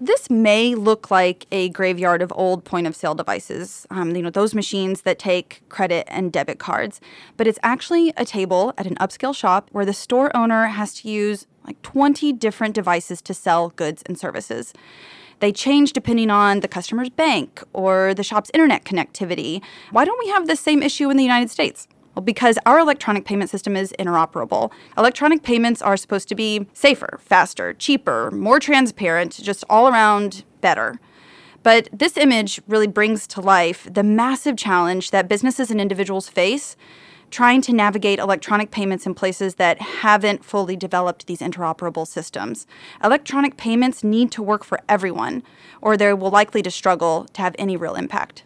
This may look like a graveyard of old point of sale devices, um, you know, those machines that take credit and debit cards. But it's actually a table at an upscale shop where the store owner has to use like 20 different devices to sell goods and services. They change depending on the customer's bank or the shop's internet connectivity. Why don't we have the same issue in the United States? Well, because our electronic payment system is interoperable. Electronic payments are supposed to be safer, faster, cheaper, more transparent, just all around better. But this image really brings to life the massive challenge that businesses and individuals face trying to navigate electronic payments in places that haven't fully developed these interoperable systems. Electronic payments need to work for everyone, or they will likely to struggle to have any real impact.